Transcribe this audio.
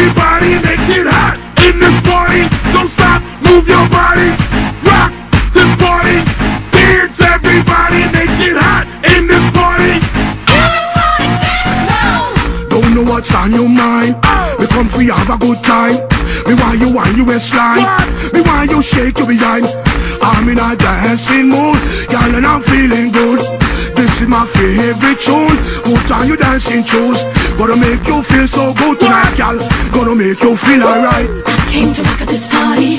Everybody make it hot in this party. Don't stop, move your body. Rock this party. Beards, everybody make it hot in this party. Everybody dance now. Don't know what's on your mind. We come for you, have a good time. Me why you want you waistline. Me why you shake your behind. I'm in a dancing mood, y'all, and I'm feeling good. This is my favorite tune. Put are you dancing shoes. Gonna make you feel so good tonight, girl. Gonna make you feel alright. Came to rock at this party.